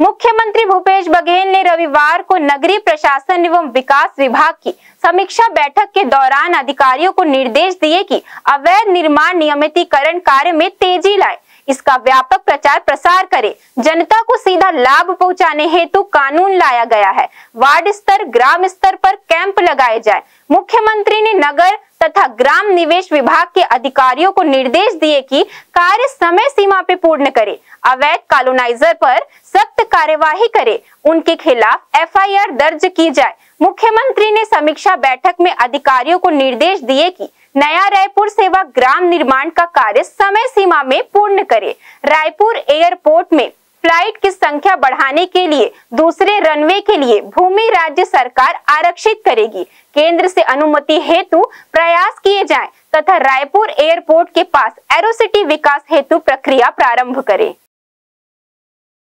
मुख्यमंत्री भूपेश बघेल ने रविवार को नगरीय प्रशासन एवं विकास विभाग की समीक्षा बैठक के दौरान अधिकारियों को निर्देश दिए कि अवैध निर्माण नियमितीकरण कार्य में तेज़ी लाए। इसका व्यापक प्रचार प्रसार करे। जनता को सीधा लाभ पहुँचाने हेतु कानून लाया गया है। वार्ड स्तर, ग्राम स्तर पर कैंप लगाए जाए। मुख्यमंत्री ने नगर तथा ग्राम निवेश विभाग के अधिकारियों को निर्देश दिए कि कार्य समय सीमा पे पूर्ण करे। अवैध कॉलोनाइजर पर सख्त कार्यवाही करे, उनके खिलाफ एफआईआर दर्ज की जाए। मुख्यमंत्री ने समीक्षा बैठक में अधिकारियों को निर्देश दिए कि नया रायपुर सेवा ग्राम निर्माण का कार्य समय सीमा में पूर्ण करे। रायपुर एयरपोर्ट में फ़्लाइट की संख्या बढ़ाने के लिए, दूसरे रनवे के लिए भूमि राज्य सरकार आरक्षित करेगी। केंद्र से अनुमति हेतु प्रयास किए जाएँ तथा रायपुर एयरपोर्ट के पास एरोसिटी विकास हेतु प्रक्रिया प्रारंभ करें।